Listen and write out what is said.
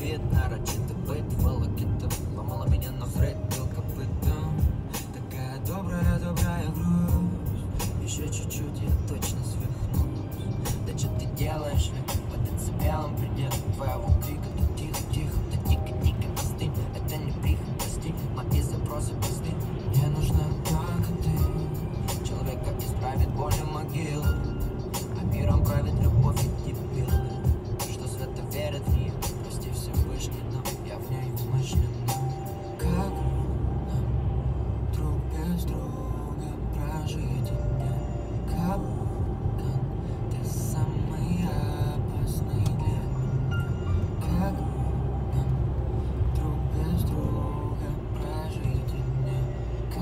ответ нарочитый быт волокитом Ломала меня, но фред был копытом. Такая добрая, добрая грусть Еще чуть-чуть я точно свихнусь. Да что ты делаешь, а?